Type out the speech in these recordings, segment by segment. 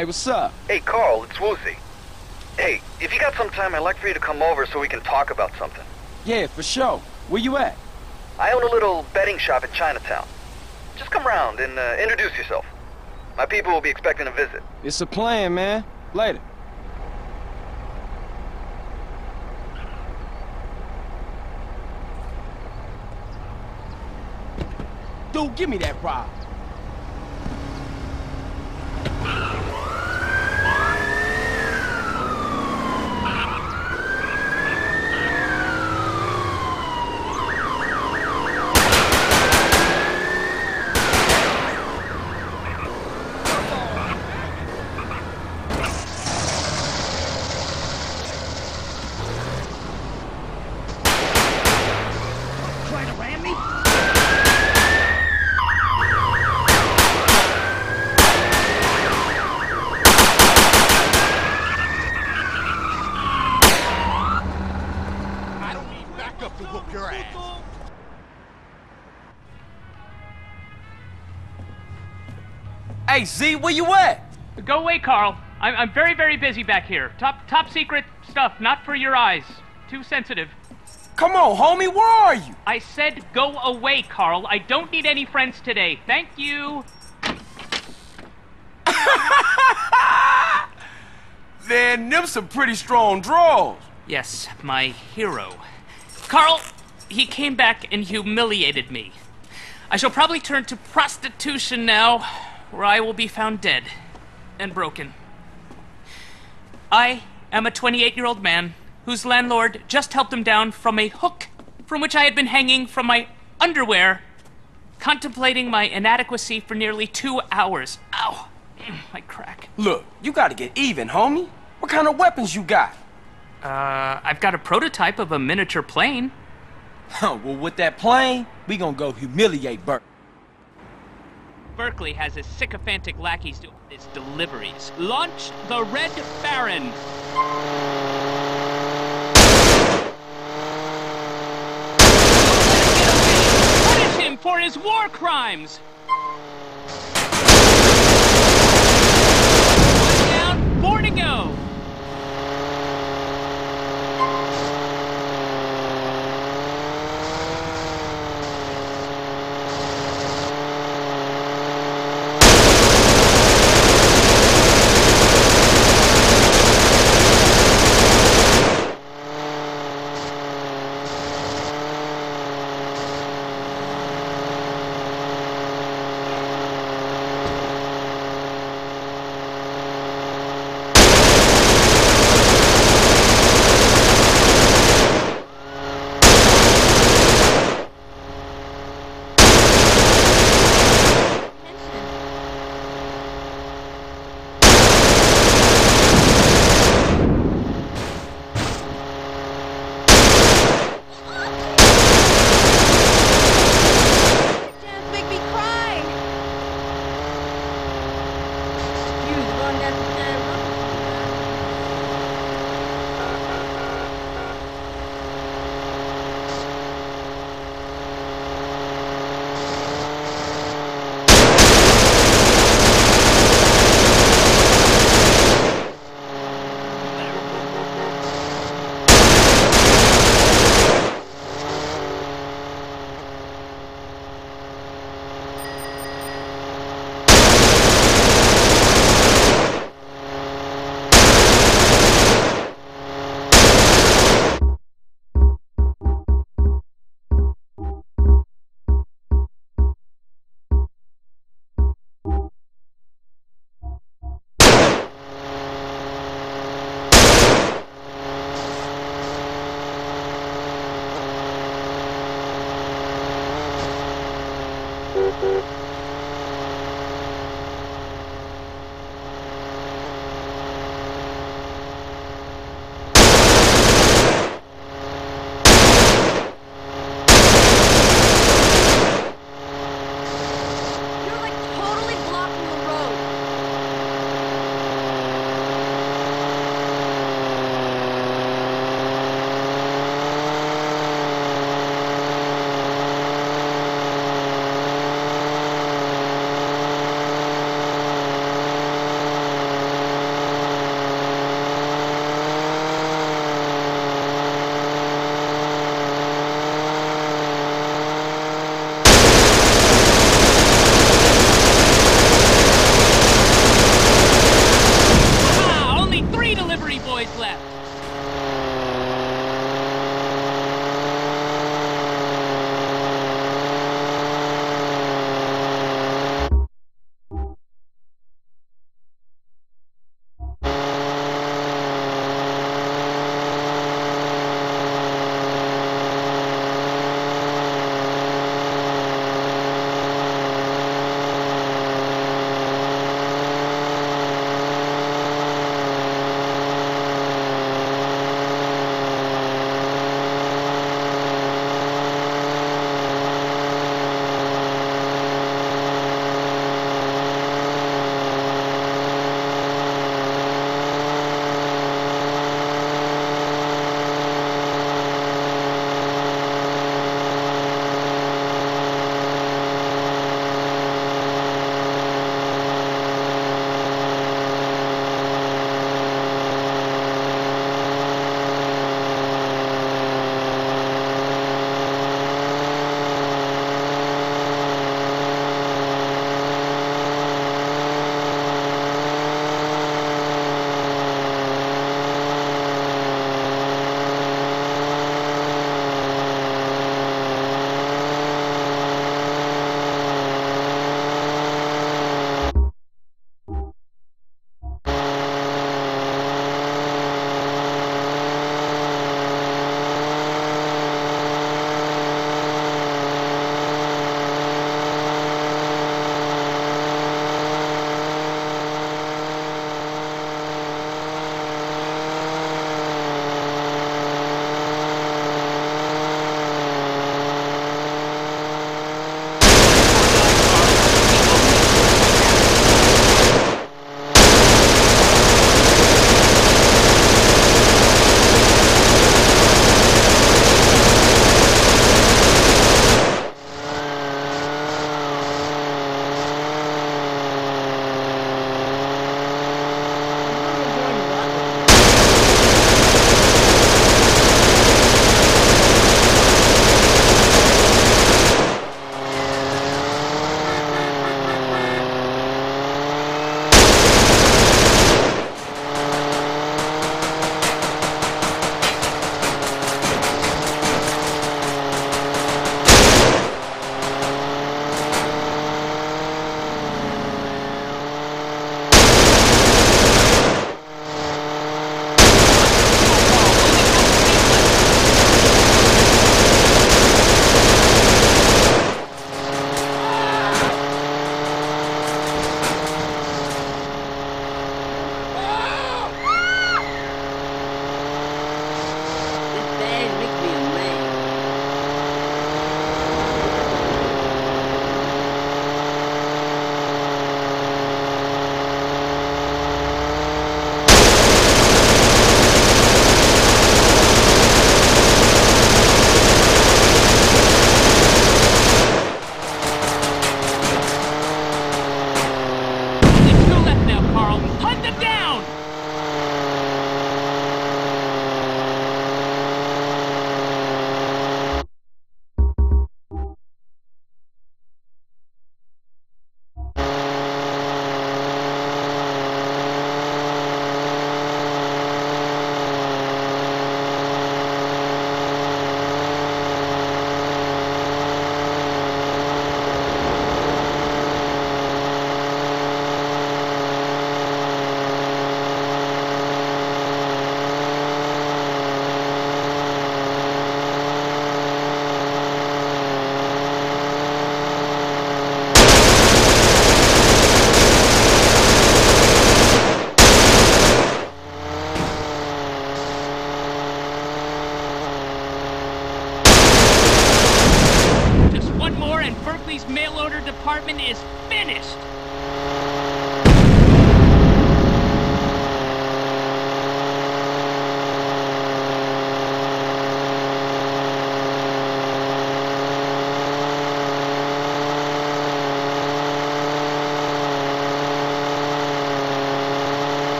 Hey, what's up? Hey, Carl, it's Woozie. Hey, if you got some time, I'd like for you to come over so we can talk about something. Yeah, for sure. Where you at? I own a little betting shop in Chinatown. Just come round and uh, introduce yourself. My people will be expecting a visit. It's a plan, man. Later. Dude, give me that rod. Trying to ram me? I don't need backup to whoop your ass. Hey, Z, where you at? Go away, Carl. I'm, I'm very, very busy back here. Top, top secret stuff, not for your eyes. Too sensitive. Come on, homie, where are you? I said go away, Carl. I don't need any friends today. Thank you. Man, them some pretty strong draws. Yes, my hero. Carl, he came back and humiliated me. I shall probably turn to prostitution now, where I will be found dead and broken. I am a 28 year old man whose landlord just helped him down from a hook from which I had been hanging from my underwear, contemplating my inadequacy for nearly two hours. Ow! My crack. Look, you gotta get even, homie. What kind of weapons you got? Uh, I've got a prototype of a miniature plane. Huh, well, with that plane, we gonna go humiliate Bert. Berkeley has his sycophantic lackeys doing his deliveries. Launch the Red Baron! Punish him for his war crimes!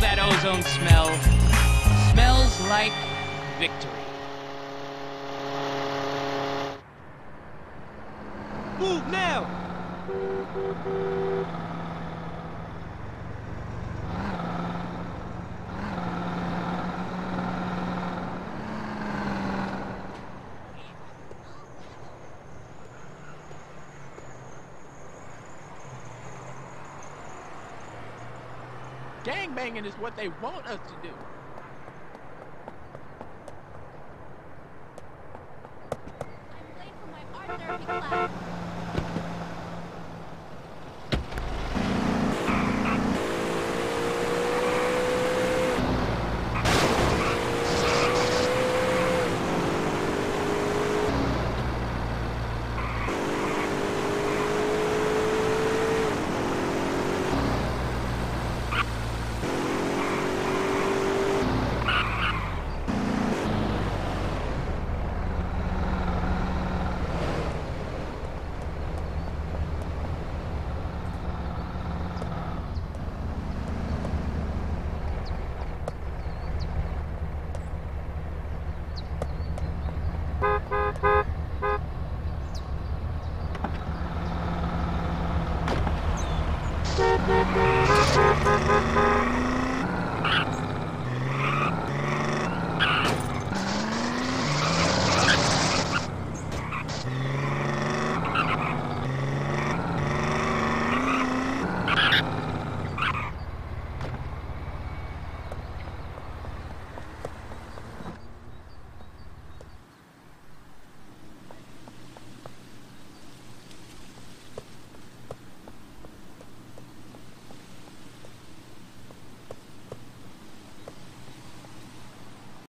That ozone smell. Smells like victory. Move now! Gangbanging is what they want us to do.